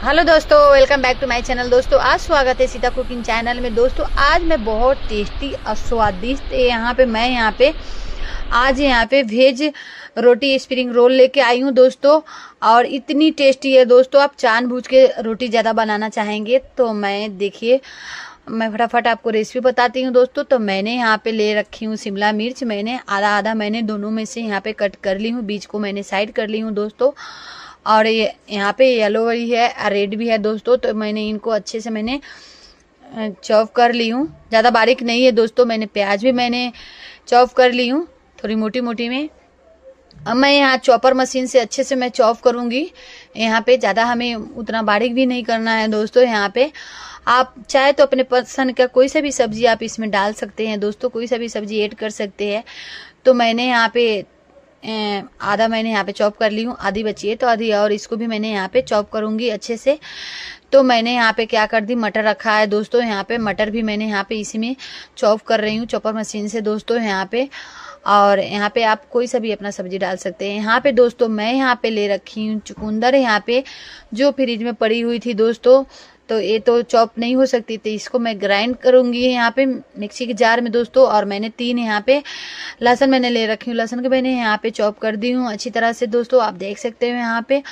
Hello दोस्तों welcome back to my channel दोस्तों, आज स्वागत है सीता कुकिंग चैनल में। दोस्तों, आज मैं बहुत टेस्टी और स्वादिष्ट यहाँ पे, मैं यहाँ पे, आज यहाँ पे वेज रोटी स्प्रिंग रोल लेके आई हूँ दोस्तों। और इतनी टेस्टी है दोस्तों, आप चाँद भूज के रोटी ज़्यादा बनाना चाहेंगे तो मैं, देखिए, मैं फटाफट आपको रेसिपी बताती हूँ दोस्तों। तो मैंने यहाँ पे ले रखी हूँ शिमला मिर्च। मैंने आधा आधा मैंने दोनों में से यहाँ पे कट कर ली हूँ, बीज को मैंने साइड कर ली हूँ दोस्तों। और ये, यहाँ पे येलो भी है रेड भी है दोस्तों तो मैंने इनको अच्छे से मैंने चॉप कर ली हूँ। ज़्यादा बारीक नहीं है दोस्तों, मैंने प्याज भी मैंने चॉप कर ली हूँ, थोड़ी मोटी मोटी में। अब मैं यहाँ चॉपर मशीन से अच्छे से मैं चॉप करूँगी। यहाँ पे ज़्यादा हमें उतना बारीक भी नहीं करना है दोस्तों यहाँ पे। आप चाहे तो अपने पसंद का कोई सा भी सब्ज़ी आप इसमें डाल सकते हैं दोस्तों, कोई सा भी सब्ज़ी ऐड कर सकते हैं। तो मैंने यहाँ पे आधा मैंने यहाँ पे चॉप कर ली हूँ, आधी बची है तो आधी और इसको भी मैंने यहाँ पे चॉप करूँगी अच्छे से। तो मैंने यहाँ पे क्या कर दी, मटर रखा है दोस्तों यहाँ पे, मटर भी मैंने यहाँ पे इसी में चॉप कर रही हूँ, चॉपर मशीन से दोस्तों यहाँ पे। और यहाँ पे आप कोई सा भी अपना सब्ज़ी डाल सकते हैं। यहाँ पे दोस्तों मैं यहाँ पे ले रखी हूँ चुकुंदर, यहाँ पे जो फ्रिज में पड़ी हुई थी दोस्तों। तो ये तो चॉप नहीं हो सकती थी। इसको मैं ग्राइंड करूँगी यहाँ पे मिक्सी के जार में दोस्तों, और मैंने तीन यहाँ पे लहसन मैंने ले रखी हूँ। लहसन के मैंने यहाँ पे चॉप कर दी हूँ अच्छी तरह से दोस्तों, आप देख सकते हो यहाँ पे।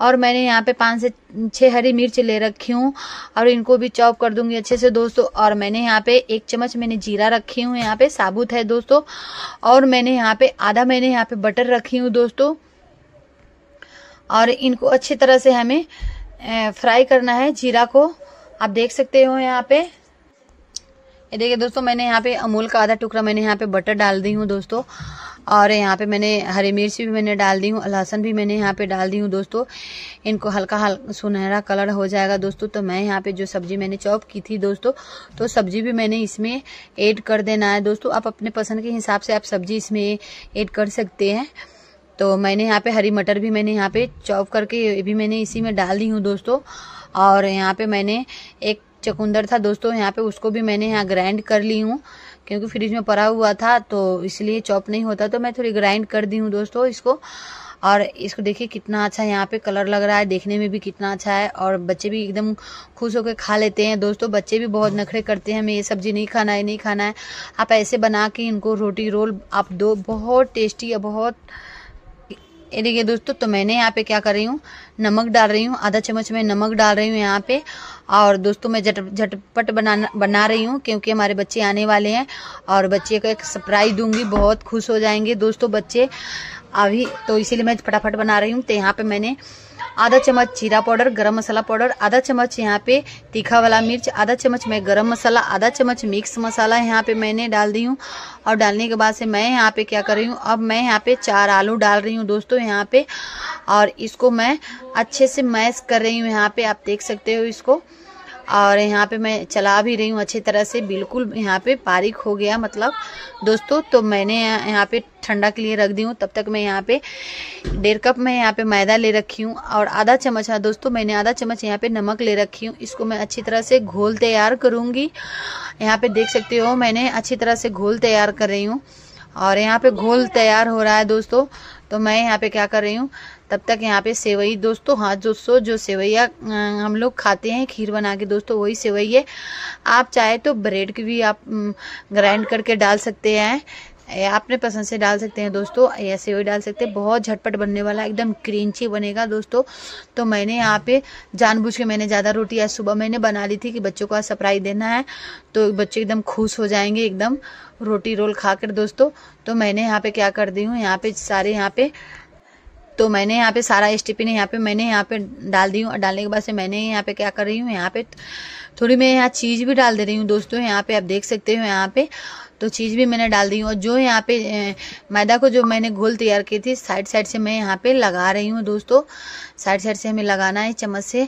और मैंने यहाँ पे पाँच से छः हरी मिर्च ले रखी हूँ, और इनको भी चॉप कर दूँगी अच्छे से दोस्तों। और मैंने यहाँ पे एक चम्मच मैंने जीरा रखी हूँ, यहाँ पे साबुत है दोस्तों। और मैंने यहाँ पे आधा मैंने यहाँ पे बटर रखी हूँ दोस्तों। और इनको अच्छी तरह से हमें फ्राई करना है जीरा को। आप देख सकते हो यहाँ पे। ये देखिए दोस्तों, मैंने यहाँ पे अमूल का आधा टुकड़ा मैंने यहाँ पे बटर डाल दी हूँ दोस्तों। और यहाँ पे मैंने हरी मिर्च भी मैंने डाल दी हूँ, लहसन भी मैंने यहाँ पे डाल दी हूँ दोस्तों। इनको हल्का हल्का सुनहरा कलर हो जाएगा दोस्तों तो मैं यहाँ पे जो सब्ज़ी मैंने चॉप की थी दोस्तों तो सब्ज़ी भी मैंने इसमें ऐड कर देना है दोस्तों। आप अपने पसंद के हिसाब से आप सब्ज़ी इसमें ऐड कर सकते हैं। तो मैंने यहाँ पे हरी मटर भी मैंने यहाँ पे चॉप करके ये भी मैंने इसी में डाल दी हूँ दोस्तों। और यहाँ पे मैंने एक चकुंदर था दोस्तों, यहाँ पे उसको भी मैंने यहाँ ग्राइंड कर ली हूँ, क्योंकि फ्रिज में पड़ा हुआ था तो इसलिए चॉप नहीं होता। तो मैं थोड़ी ग्राइंड कर दी हूँ दोस्तों इसको। और इसको देखिए कितना अच्छा यहाँ पे कलर लग रहा है, देखने में भी कितना अच्छा है। और बच्चे भी एकदम खुश होकर खा लेते हैं दोस्तों। बच्चे भी बहुत नखरे करते हैं, हमें ये सब्ज़ी नहीं खाना है, नहीं खाना है। आप ऐसे बना के इनको रोटी रोल आप दो, बहुत टेस्टी है बहुत ये देखिए दोस्तों तो मैंने यहाँ पे क्या कर रही हूँ? नमक डाल रही हूँ, आधा चम्मच में नमक डाल रही हूँ यहाँ पे। और दोस्तों, मैं झट, झटपट बनाना, बना रही हूँ क्योंकि हमारे बच्चे आने वाले हैं और बच्चे को एक सरप्राइज़ दूँगी, बहुत खुश हो जाएँगे दोस्तों बच्चे। अभी तो इसीलिए मैं फटाफट बना रही हूँ। तो यहाँ पे मैंने आधा चम्मच जीरा पाउडर, गरम मसाला पाउडर, आधा चम्मच यहाँ पे तीखा वाला मिर्च, आधा चम्मच मैं गरम मसाला, आधा चम्मच मिक्स मसाला यहाँ पे मैंने डाल दी हूँ। और डालने के बाद से मैं यहाँ पे क्या कर रही हूँ, अब मैं यहाँ पे चार आलू डाल रही हूँ दोस्तों यहाँ पे। और इसको मैं अच्छे से मैश कर रही हूँ यहाँ पे, आप देख सकते हो इसको। और यहाँ पे मैं चला भी रही हूँ अच्छी तरह से। बिल्कुल यहाँ पे बारीक हो गया मतलब। दोस्तों तो मैंने यहाँ पे ठंडा के लिए रख दी हूँ। तब तक मैं यहाँ पे डेढ़ कप मैं यहाँ पे मैदा ले रखी हूँ और आधा चम्मच हाँ दोस्तों, मैंने आधा चम्मच यहाँ पे नमक ले रखी हूँ। इसको मैं अच्छी तरह से घोल तैयार करूँगी। यहाँ पे देख सकते हो, मैंने अच्छी तरह से घोल तैयार कर रही हूँ। और यहाँ पे घोल तैयार हो रहा है दोस्तों। तो मैं यहाँ पे क्या कर रही हूँ, तब तक यहाँ पे सेवई दोस्तों हाँ दोस्तों जो सेवैया हम लोग खाते हैं, खीर बना के दोस्तों, वही सेवई है। आप चाहे तो ब्रेड की भी आप ग्राइंड करके डाल सकते हैं। अपने पसंद से डाल सकते हैं दोस्तों या सेवई डाल सकते हैं बहुत झटपट बनने वाला एकदम क्रिंची बनेगा दोस्तों तो मैंने यहाँ पे जानबूझ के मैंने ज़्यादा रोटी आज सुबह मैंने बना ली थी कि बच्चों को आज सरप्राइज़ देना है तो बच्चे एकदम खुश हो जाएँगे एकदम रोटी रोल खाकर दोस्तों तो मैंने यहाँ पे क्या कर दी हूँ यहाँ पे सारे यहाँ पे तो मैंने यहाँ पे सारा टी यहाँ पे मैंने यहाँ पे डाल दी हूँ डालने के बाद से मैंने यहाँ पे क्या कर रही हूँ यहाँ पे थोड़ी मैं यहाँ चीज़ भी डाल दे रही हूँ दोस्तों यहाँ पे आप देख सकते हो यहाँ पे तो चीज़ भी मैंने डाल दी हूँ। और जो यहाँ पे मैदा को जो मैंने घोल तैयार की थी, साइड साइड से मैं यहाँ पे लगा रही हूँ दोस्तों। साइड साइड से हमें लगाना है चम्मच से।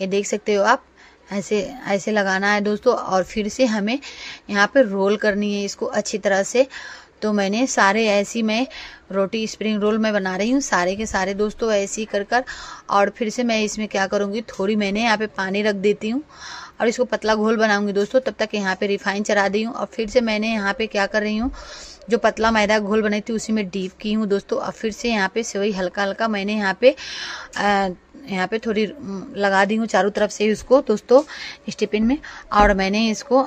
ये देख सकते हो आप, ऐसे ऐसे लगाना है दोस्तों। और फिर से हमें यहाँ पे रोल करनी है इसको अच्छी तरह से। तो मैंने सारे ऐसी मैं रोटी स्प्रिंग रोल मैं बना रही हूँ, सारे के सारे दोस्तों ऐसे कर कर। और फिर से मैं इसमें क्या करूँगी, थोड़ी मैंने यहाँ पे पानी रख देती हूँ। और इसको पतला घोल बनाऊँगी दोस्तों, तब तक यहाँ पे रिफाइन चढ़ा दी हूँ। और फिर से मैंने यहाँ पे क्या कर रही हूँ जो पतला मैदा घोल बनाई थी, उसी में डीप की हूँ दोस्तों। और फिर से यहाँ पे सेवई हल्का हल्का मैंने यहाँ पे यहाँ पे थोड़ी लगा दी हूँ चारों तरफ़ से उसको दोस्तों स्टिपिन में। और मैंने इसको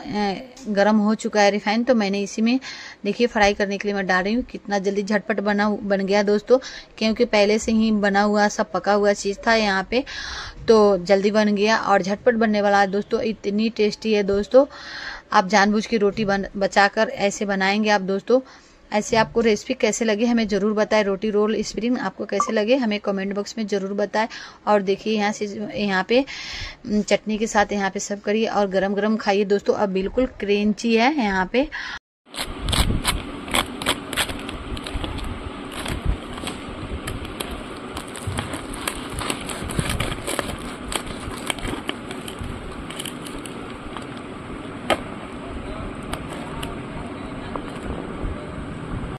गर्म हो चुका है रिफाइन तो मैंने इसी में, देखिए फ्राई करने के लिए मैं डाल रही हूँ। कितना जल्दी झटपट बना, बन गया दोस्तों, क्योंकि पहले से ही बना हुआ, सब पका हुआ चीज़ था यहाँ पे तो जल्दी बन गया। और झटपट बनने वाला है दोस्तों, इतनी टेस्टी है दोस्तों। आप जानबूझ के रोटी बन बचा कर ऐसे बनाएँगे आप दोस्तों। ऐसे आपको रेसिपी कैसे लगे हमें ज़रूर बताएँ। रोटी रोल स्प्रिंग आपको कैसे लगे हमें कमेंट बॉक्स में ज़रूर बताएँ। और देखिए यहाँ से, यहाँ पे चटनी के साथ यहाँ पे सर्व करिए और गरम गरम खाइए। दोस्तों, अब बिल्कुल क्रेंची है यहाँ पे।